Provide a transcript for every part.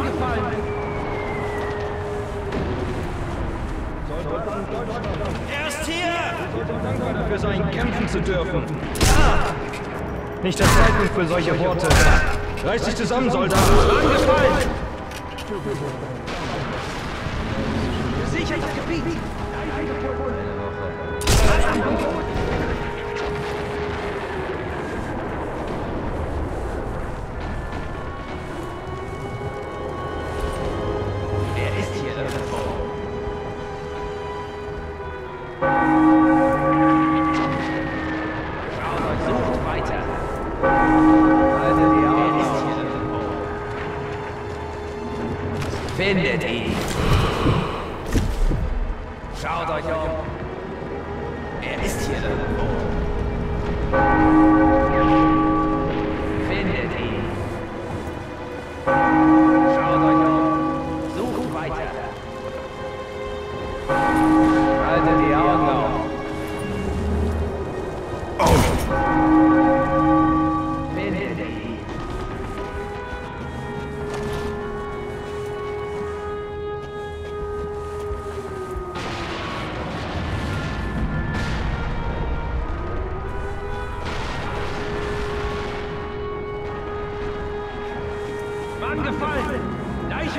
angefallen ist. Er ist hier! Dankbar dafür sein, kämpfen zu dürfen. Ah! Nicht der Zeitpunkt für solche Worte. Reiß dich zusammen, Soldat! Angefallen! Gesichertes Gebiet!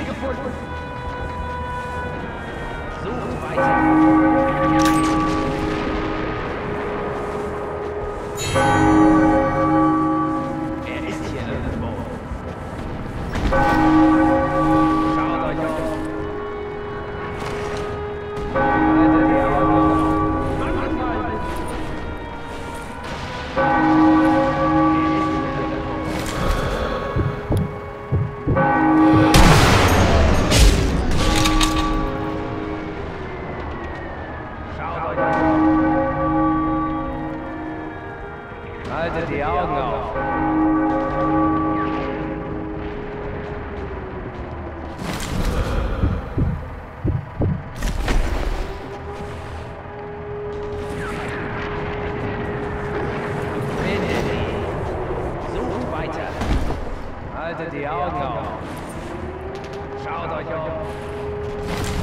gefunden. Sucht weiter. Haltet die Augen auf. Schaut euch um.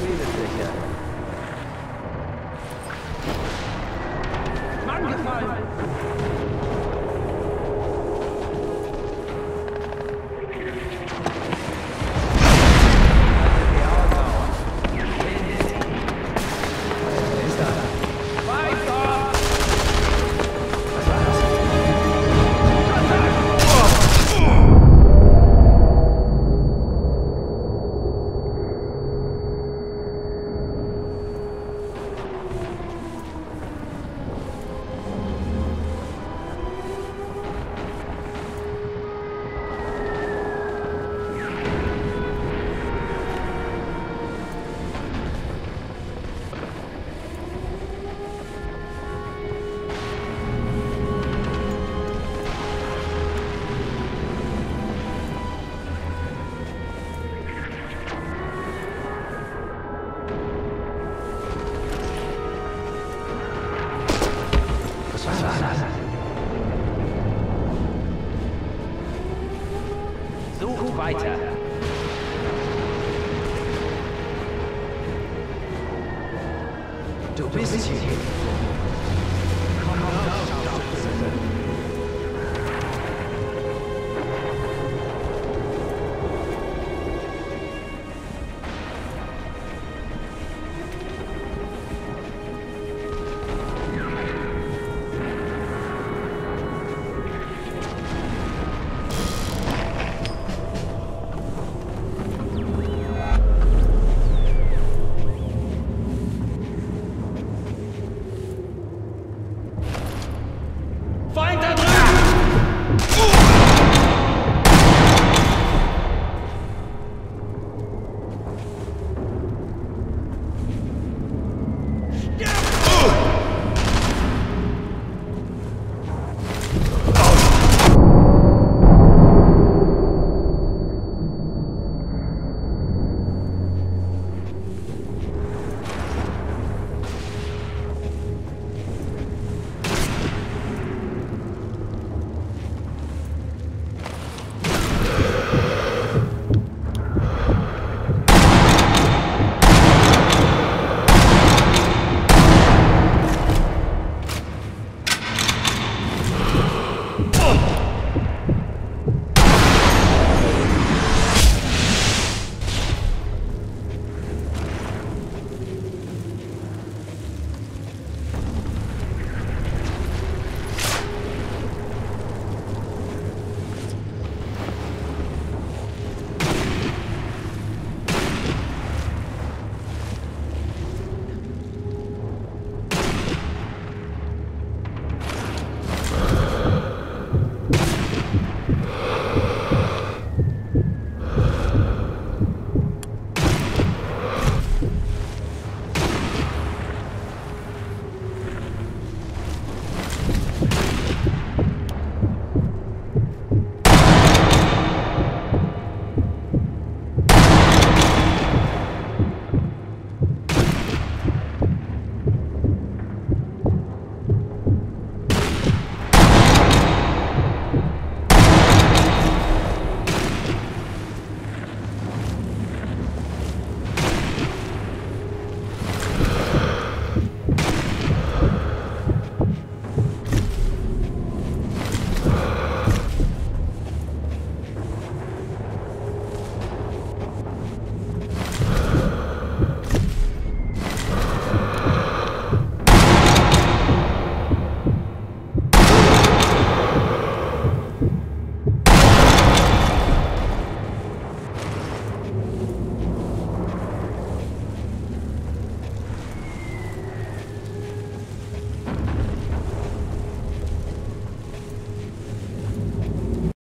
Das Gebiet ist sicher. Mann fighter. To visit.